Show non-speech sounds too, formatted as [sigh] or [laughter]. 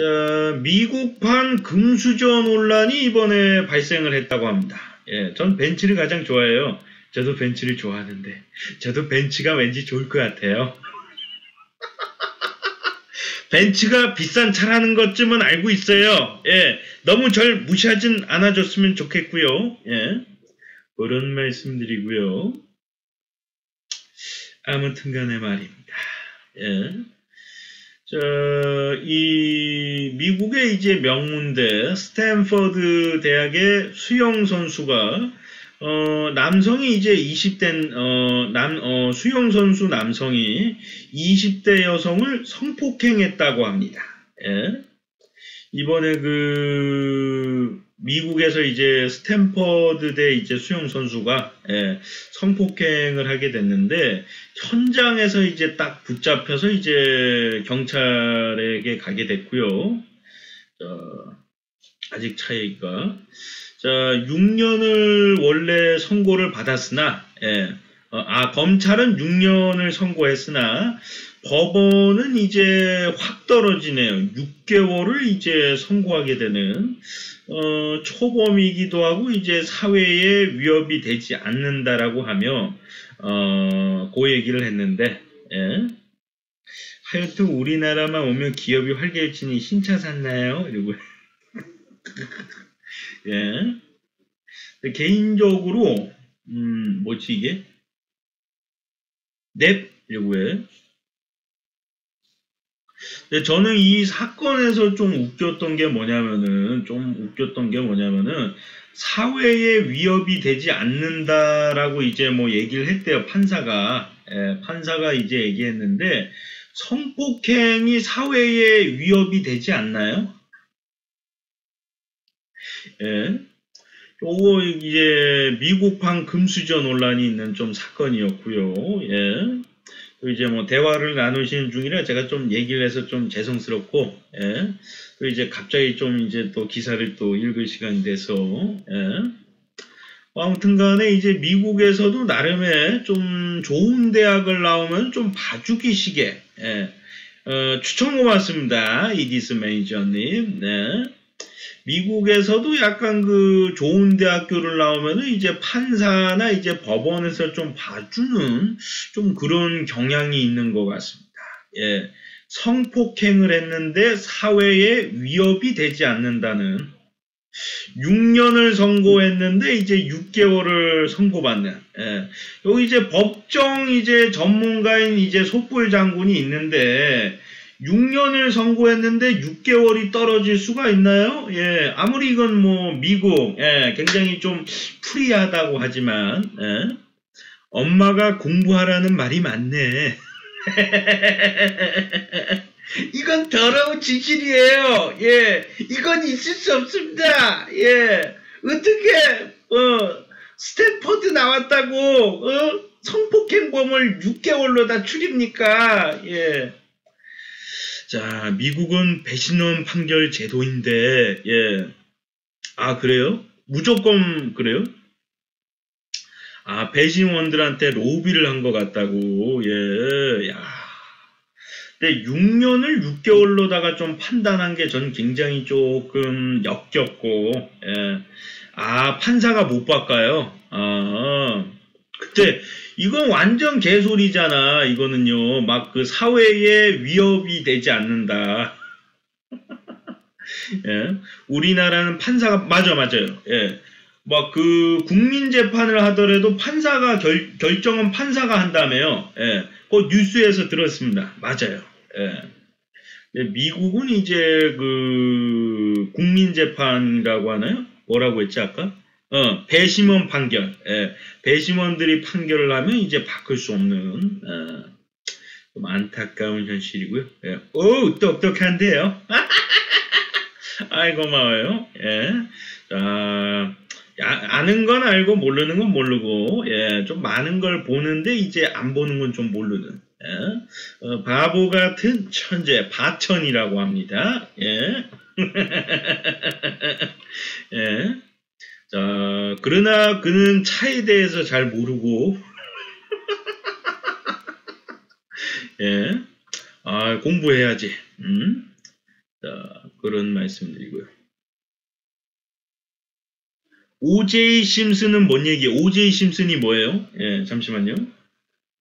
자, 미국판 금수저 논란이 이번에 발생을 했다고 합니다. 예, 전 벤츠를 가장 좋아해요. 저도 벤츠를 좋아하는데, 저도 벤츠가 왠지 좋을 것 같아요. [laughs] 벤츠가 비싼 차라는 것쯤은 알고 있어요. 예, 너무 절 무시하진 않아줬으면 좋겠고요. 예, 그런 말씀드리고요. 아무튼 간에 말입니다. 예. 저, 이, 미국의 이제 명문대, 스탠퍼드 대학의 수영 선수가, 어, 남성이 이제 20대, 어, 남, 어, 수영 선수 남성이 20대 여성을 성폭행했다고 합니다. 예. 이번에 그, 미국에서 이제 스탠퍼드대 이제 수영 선수가 예, 성폭행을 하게 됐는데 현장에서 이제 딱 붙잡혀서 이제 경찰에게 가게 됐고요. 자, 아직 차이가 자 6년을 원래 선고를 받았으나 예, 어, 아 검찰은 6년을 선고했으나 법원은 이제 확 떨어지네요. 6개월을 이제 선고하게 되는 어, 초범이기도 하고 이제 사회에 위협이 되지 않는다라고 하며 어, 그 얘기를 했는데 예. 하여튼 우리나라만 오면 기업이 활개치니 신차 샀나요? 이러고 [laughs] 예. 개인적으로 음 뭐지 이게 넵 이러고 해. 저는 이 사건에서 좀 웃겼던 게 뭐냐면은 좀 웃겼던 게 뭐냐면은 사회에 위협이 되지 않는다라고 이제 뭐 얘기를 했대요 판사가 예, 판사가 이제 얘기했는데 성폭행이 사회에 위협이 되지 않나요? 예. 요거 이제 미국판 금수저 논란이 있는 좀 사건이었고요. 예. 이제 뭐 대화를 나누시는 중이라 제가 좀 얘기를 해서 좀 죄송스럽고, 예. 또 이제 갑자기 좀 이제 또 기사를 또 읽을 시간이 돼서, 예. 아무튼 간에 이제 미국에서도 나름의 좀 좋은 대학을 나오면 좀 봐주기식의, 예. 어, 추천 고맙습니다. 이디스 매니저님. 네. 미국에서도 약간 그 좋은 대학교를 나오면은 이제 판사나 이제 법원에서 좀 봐주는 좀 그런 경향이 있는 것 같습니다. 예. 성폭행을 했는데 사회에 위협이 되지 않는다는 6년을 선고했는데 이제 6개월을 선고받는 예. 여기 이제 법정 이제 전문가인 이제 속불 장군이 있는데 6년을 선고했는데 6개월이 떨어질 수가 있나요? 예, 아무리 이건 뭐 미국, 예, 굉장히 좀 프리하다고 하지만, 예, 엄마가 공부하라는 말이 많네. [laughs] 이건 더러운 진실이에요. 예, 이건 있을 수 없습니다. 예, 어떻게, 어, 스탠퍼드 나왔다고, 어, 성폭행범을 6개월로 다 줄입니까? 예. 자, 미국은 배신원 판결 제도인데, 예. 아, 그래요? 무조건 그래요? 아, 배신원들한테 로비를 한 것 같다고, 예, 야. 근데 6년을 6개월로다가 좀 판단한 게전 굉장히 조금 역겹고, 예. 아, 판사가 못 바꿔요? 아, 그때 이건 완전 개소리잖아. 이거는요. 막 그 사회에 위협이 되지 않는다. [laughs] 예. 우리나라는 판사가 맞아 맞아요. 예. 막 그 국민 재판을 하더라도 판사가 결, 결정은 판사가 한다며요. 예. 그 뉴스에서 들었습니다. 맞아요. 예. 미국은 이제 그 국민 재판이라고 하나요? 뭐라고 했지 아까? 어, 배심원 판결. 예, 배심원들이 판결을 하면 이제 바꿀 수 없는 어, 좀 안타까운 현실이고요. 예. 오, 똑똑한데요. [laughs] 아이 고마워요. 예. 자, 아는 건 알고 모르는 건 모르고 예, 좀 많은 걸 보는데 이제 안 보는 건 좀 모르는 예. 어, 바보 같은 천재 바천이라고 합니다. 예. [laughs] 예. 자, 그러나 그는 차에 대해서 잘 모르고, [laughs] 예, 아, 공부해야지. 음? 자, 그런 말씀드리고요. 오제이 심슨은 뭔 얘기예요? 오제이 심슨이 뭐예요? 예, 잠시만요.